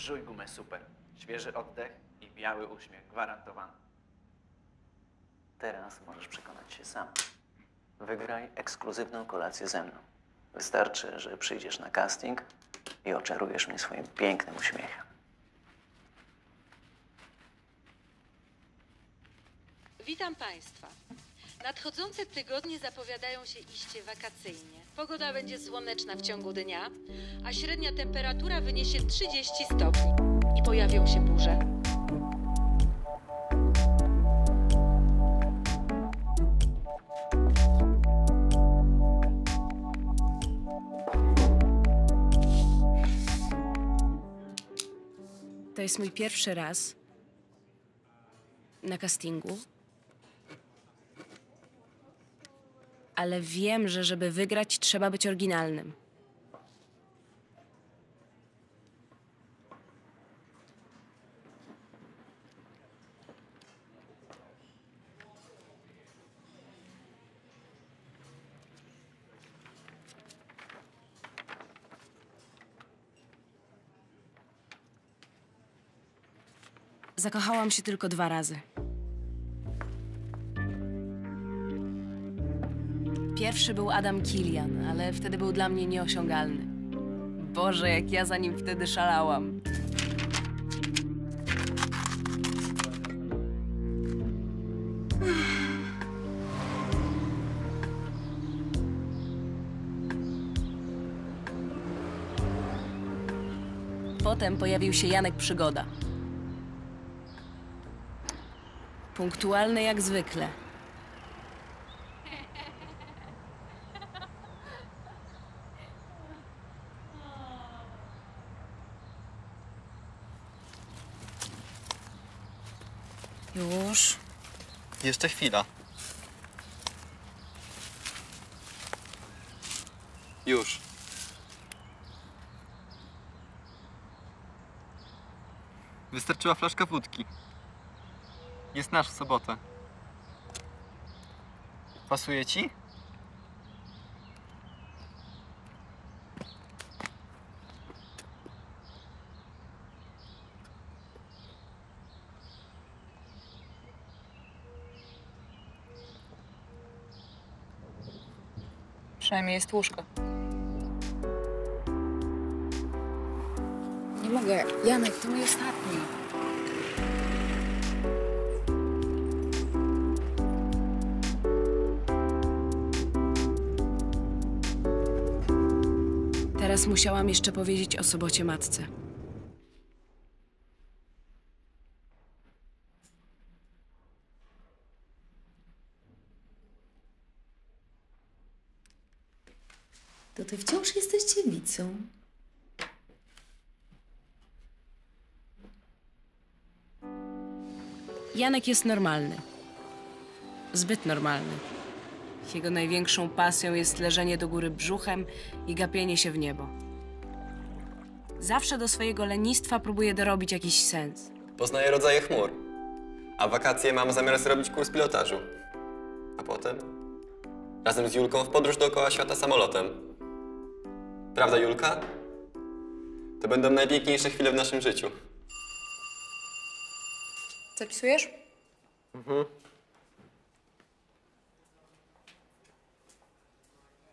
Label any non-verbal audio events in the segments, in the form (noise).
Żuj gumę super. Świeży oddech i biały uśmiech gwarantowany. Teraz możesz przekonać się sam. Wygraj ekskluzywną kolację ze mną. Wystarczy, że przyjdziesz na casting i oczarujesz mnie swoim pięknym uśmiechem. Witam Państwa. Nadchodzące tygodnie zapowiadają się iście wakacyjnie. Pogoda będzie słoneczna w ciągu dnia, a średnia temperatura wyniesie 30 stopni i pojawią się burze. To jest mój pierwszy raz na castingu. Ale wiem, że żeby wygrać, trzeba być oryginalnym. Zakochałam się tylko dwa razy. Pierwszy był Adam Kilian, ale wtedy był dla mnie nieosiągalny. Boże, jak ja za nim wtedy szalałam. Potem pojawił się Janek Przygoda. Punktualny jak zwykle. Już. Jeszcze chwila. Już. Wystarczyła flaszka wódki. Jest nasz w sobotę. Pasuje ci? Przynajmniej jest łóżko. Nie mogę. Janek, to mój ostatni. Teraz musiałam jeszcze powiedzieć o sobocie matce. Ty wciąż jesteś dziewicą. Janek jest normalny. Zbyt normalny. Jego największą pasją jest leżenie do góry brzuchem i gapienie się w niebo. Zawsze do swojego lenistwa próbuje dorobić jakiś sens. Poznaję rodzaje chmur. A wakacje mam zamiar zrobić kurs pilotażu. A potem razem z Julką w podróż dookoła świata samolotem. Prawda, Julka? To będą najpiękniejsze chwile w naszym życiu. Zapisujesz?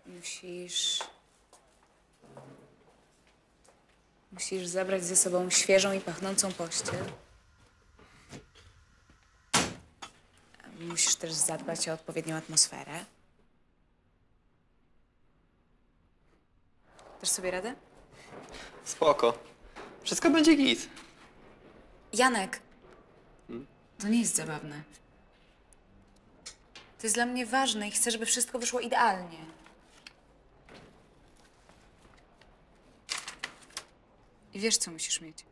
Musisz. Musisz zabrać ze sobą świeżą i pachnącą pościel. Musisz też zadbać o odpowiednią atmosferę. Dasz sobie radę? Spoko. Wszystko będzie git. Janek, to nie jest zabawne. To jest dla mnie ważne i chcę, żeby wszystko wyszło idealnie. I wiesz, co musisz mieć.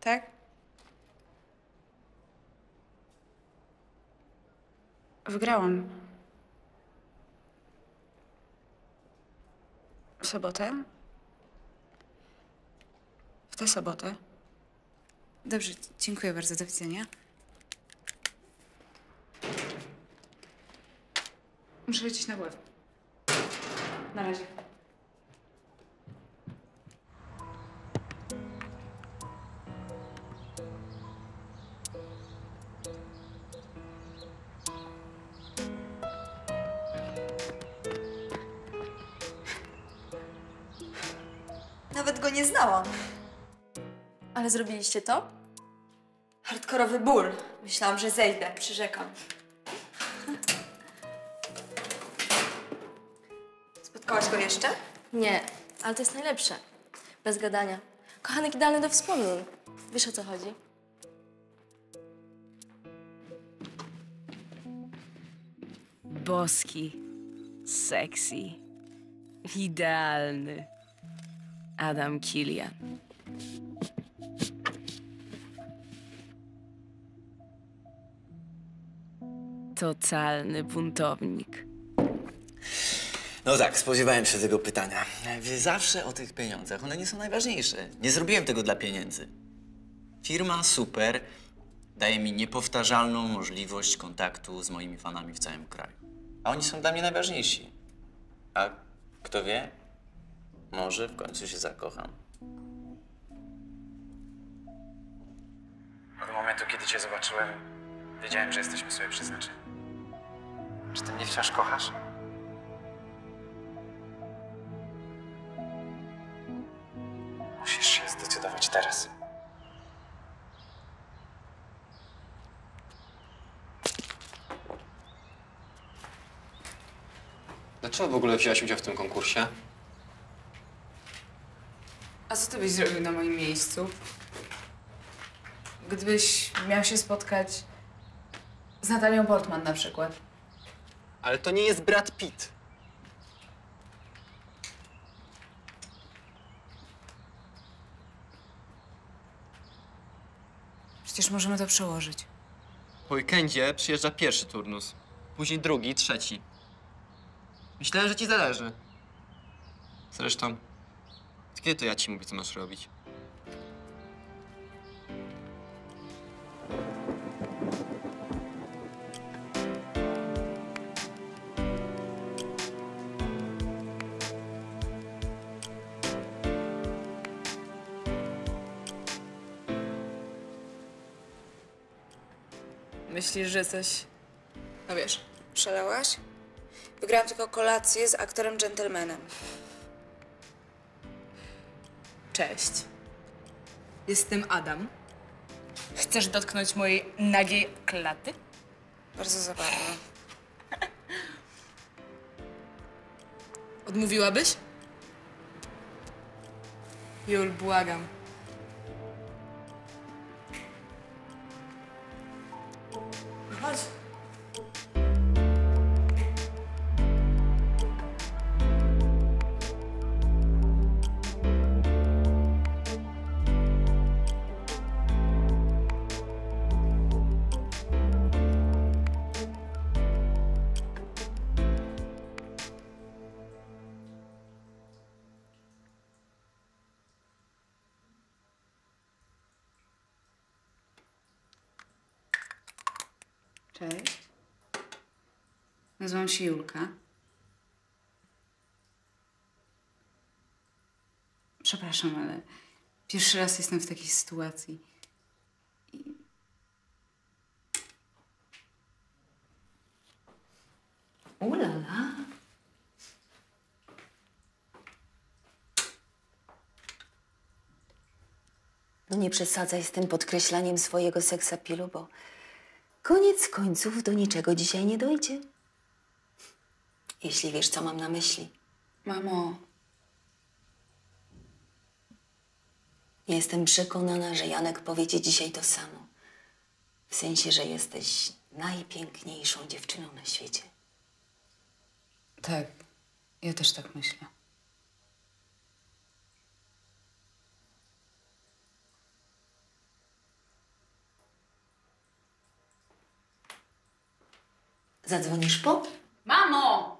Tak? Wygrałam. W sobotę? W tę sobotę. Dobrze, dziękuję bardzo. Do widzenia. Muszę lecieć na głowę. Na razie. Ale zrobiliście to? Hardkorowy ból. Myślałam, że zejdę, przyrzekam. Spotkałaś go jeszcze? Nie, ale to jest najlepsze. Bez gadania. Kochanek idealny do wspomnień. Wiesz o co chodzi? Boski, sexy, idealny. Adam Kilian. Totalny buntownik. No tak, spodziewałem się tego pytania. Wy zawsze o tych pieniądzach, one nie są najważniejsze. Nie zrobiłem tego dla pieniędzy. Firma super daje mi niepowtarzalną możliwość kontaktu z moimi fanami w całym kraju. A oni są dla mnie najważniejsi. A kto wie, może w końcu się zakocham. Od momentu, kiedy cię zobaczyłem, wiedziałem, że jesteśmy sobie przeznaczeni. Wciąż kochasz? Musisz się zdecydować teraz. Dlaczego w ogóle wziąłeś udział w tym konkursie? A co ty byś zrobił na moim miejscu? Gdybyś miał się spotkać z Natalią Portman na przykład. Ale to nie jest Brad Pitt. Przecież możemy to przełożyć. Po weekendzie przyjeżdża pierwszy turnus, później drugi, trzeci. Myślałem, że ci zależy. Zresztą, kiedy to ja ci mówię, co masz robić? Myślisz, że coś... No wiesz, szalałaś? Wygrałam tylko kolację z aktorem gentlemanem. Cześć. Jestem Adam. Chcesz dotknąć mojej nagiej klaty? Bardzo zabawne. Odmówiłabyś? Jul, błagam. Cześć. Nazywam się Julka. Przepraszam, ale pierwszy raz jestem w takiej sytuacji. Ulala. No nie przesadzaj z tym podkreślaniem swojego seksapilu, bo koniec końców do niczego dzisiaj nie dojdzie. Jeśli wiesz, co mam na myśli. Mamo, Jestem przekonana, że Janek powie ci dzisiaj to samo. W sensie, że jesteś najpiękniejszą dziewczyną na świecie. tak, ja też tak myślę. Zadzwonisz po? Mamo!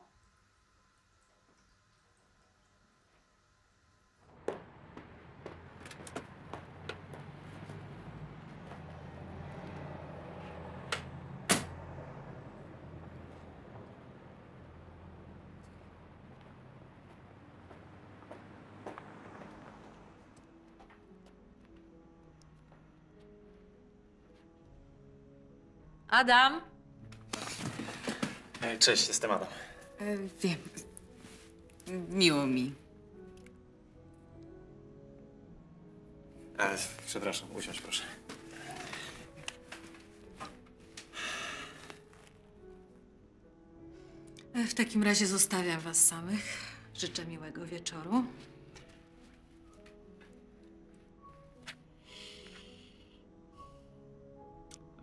Adam? E, Cześć, jestem Adam. E, wiem. Miło mi. E, Przepraszam, usiądź proszę. W takim razie zostawiam was samych. Życzę miłego wieczoru.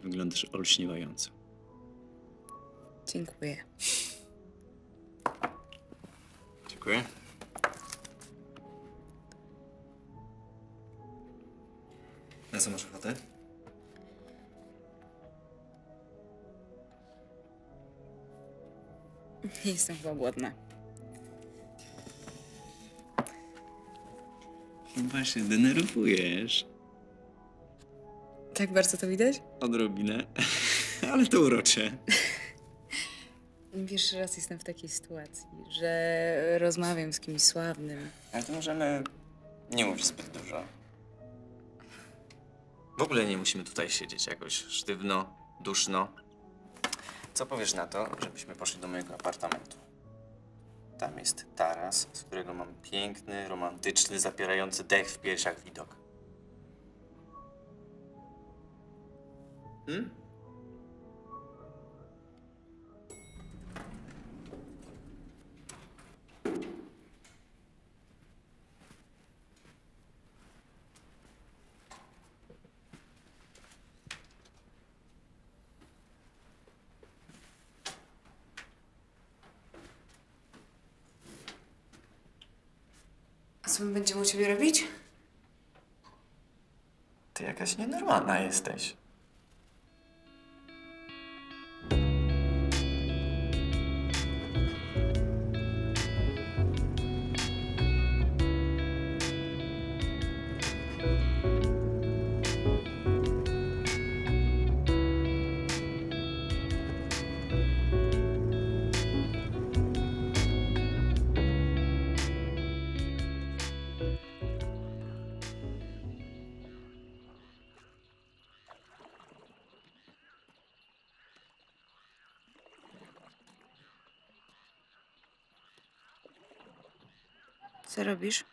Wyglądasz olśniewająco. Dziękuję. Dziękuję. Na co masz ochotę? Nie jestem chyba głodna. Chyba się denerwujesz. Tak bardzo to widać? Odrobinę. (laughs) Ale to urocze. Pierwszy raz jestem w takiej sytuacji, że rozmawiam z kimś sławnym. Ale to możemy nie mówić zbyt dużo. W ogóle nie musimy tutaj siedzieć jakoś sztywno, duszno. Co powiesz na to, żebyśmy poszli do mojego apartamentu? Tam jest taras, z którego mam piękny, romantyczny, zapierający dech w piersiach widok. Hmm? Co my będziemy u ciebie robić? Ty jakaś nienormalna jesteś. Co robisz?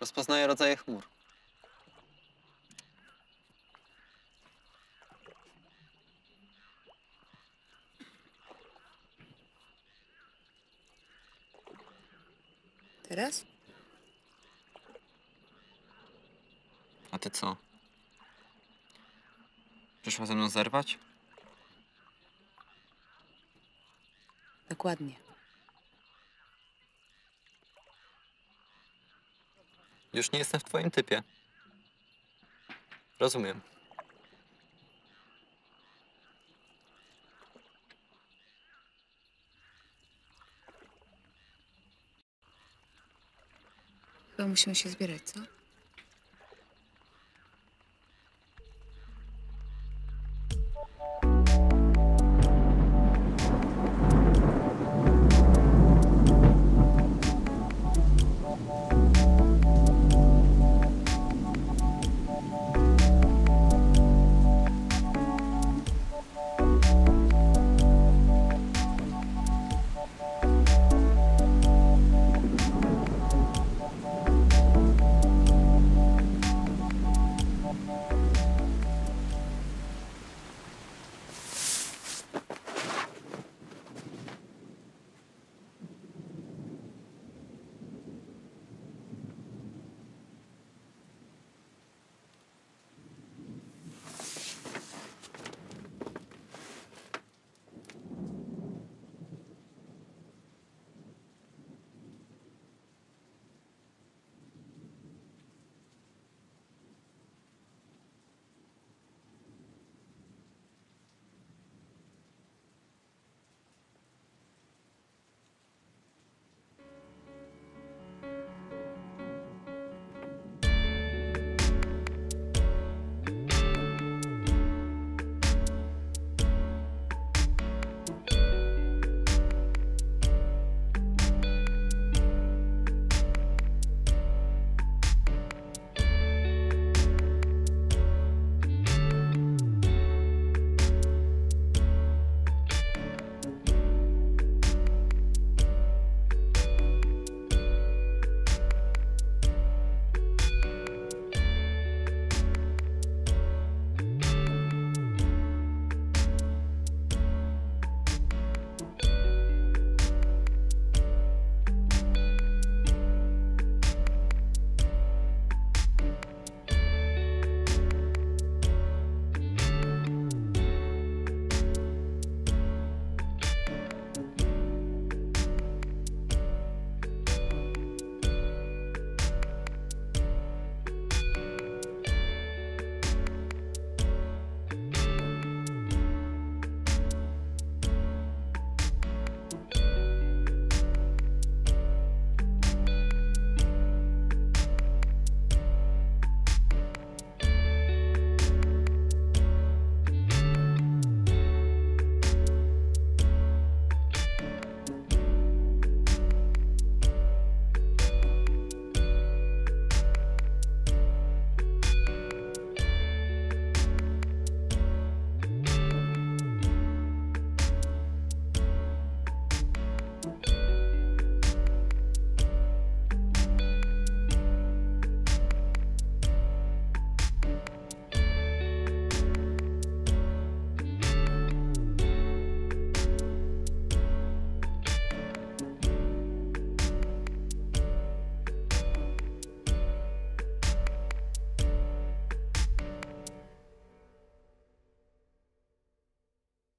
Rozpoznaję rodzaje chmur. Teraz? A ty co? Przyszła ze mną zerwać? Dokładnie. Już nie jestem w twoim typie. Rozumiem. Chyba musimy się zbierać, co?